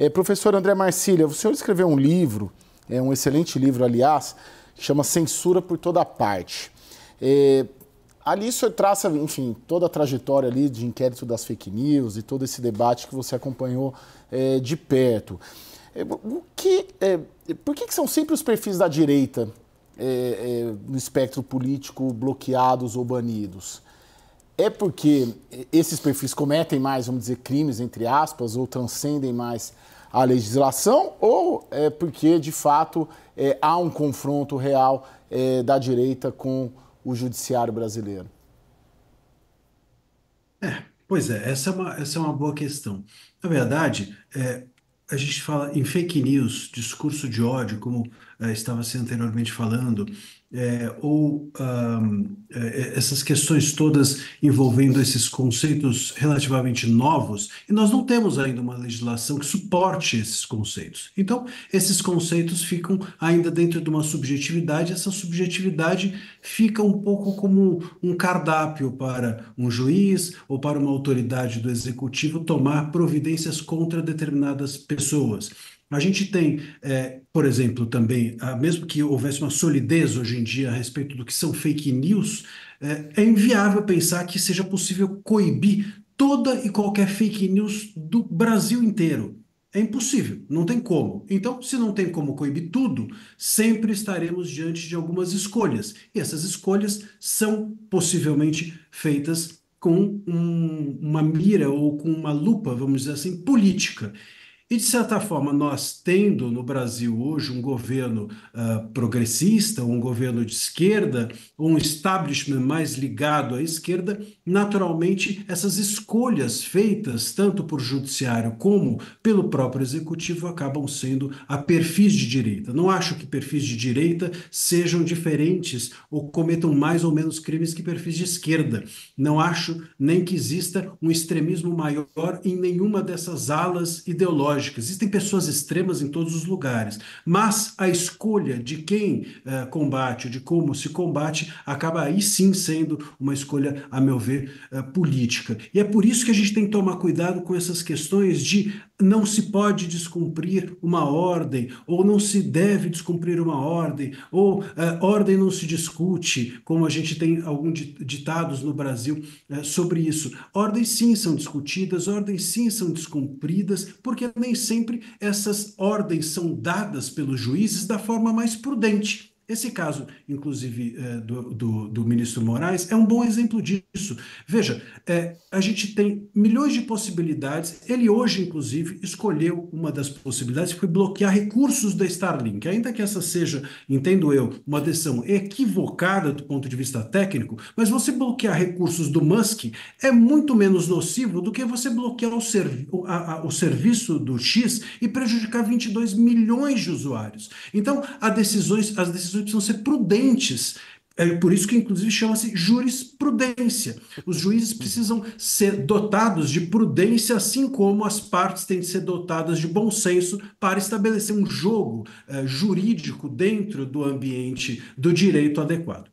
É, professor André Marcília, o senhor escreveu um livro, é um excelente livro, aliás, que chama Censura por Toda Parte. É, ali o senhor traça, enfim, toda a trajetória ali de inquérito das fake news e todo esse debate que você acompanhou é, de perto. É, o que, é, por que, que, são sempre os perfis da direita é, no espectro político bloqueados ou banidos? É porque esses perfis cometem mais, vamos dizer, crimes, entre aspas, ou transcendem mais a legislação, ou é porque, de fato, é, há um confronto real é, da direita com o judiciário brasileiro? É, pois é, essa é uma, essa é uma boa questão. Na verdade, é, a gente fala em fake news, discurso de ódio, como é, estava se anteriormente falando, é, ou um, é, essas questões todas envolvendo esses conceitos relativamente novos, e nós não temos ainda uma legislação que suporte esses conceitos. Então, esses conceitos ficam ainda dentro de uma subjetividade, essa subjetividade fica um pouco como um cardápio para um juiz ou para uma autoridade do executivo tomar providências contra determinadas pessoas. A gente tem, é, por exemplo, também, mesmo que houvesse uma solidez hoje em dia a respeito do que são fake news, é, é inviável pensar que seja possível coibir toda e qualquer fake news do Brasil inteiro. É impossível, não tem como. Então, se não tem como coibir tudo, sempre estaremos diante de algumas escolhas. E essas escolhas são possivelmente feitas com um, uma mira ou com uma lupa, vamos dizer assim, política. E, de certa forma, nós tendo no Brasil hoje um governo uh, progressista, um governo de esquerda, um establishment mais ligado à esquerda, naturalmente essas escolhas feitas tanto por judiciário como pelo próprio executivo acabam sendo a perfis de direita. Não acho que perfis de direita sejam diferentes ou cometam mais ou menos crimes que perfis de esquerda. Não acho nem que exista um extremismo maior em nenhuma dessas alas ideológicas Existem pessoas extremas em todos os lugares, mas a escolha de quem uh, combate, de como se combate, acaba aí sim sendo uma escolha, a meu ver, uh, política. E é por isso que a gente tem que tomar cuidado com essas questões de não se pode descumprir uma ordem, ou não se deve descumprir uma ordem, ou uh, ordem não se discute, como a gente tem alguns ditados no Brasil uh, sobre isso. Ordens sim são discutidas, ordens sim são descumpridas, porque nem sempre essas ordens são dadas pelos juízes da forma mais prudente. Esse caso, inclusive, é, do, do, do, ministro Moraes, é um bom exemplo disso. Veja, é, a gente tem milhões de possibilidades. Ele hoje, inclusive, escolheu uma das possibilidades, que foi bloquear recursos da Starlink. Ainda que essa seja, entendo eu, uma decisão equivocada do ponto de vista técnico, mas você bloquear recursos do Musk é muito menos nocivo do que você bloquear o, servi a, a, o serviço do X e prejudicar 22 milhões de usuários. Então, decisões, as decisões precisam ser prudentes. É por isso que, inclusive, chama-se jurisprudência. Os juízes precisam ser dotados de prudência, assim como as partes têm de ser dotadas de bom senso para estabelecer um jogo é, jurídico dentro do ambiente do direito adequado.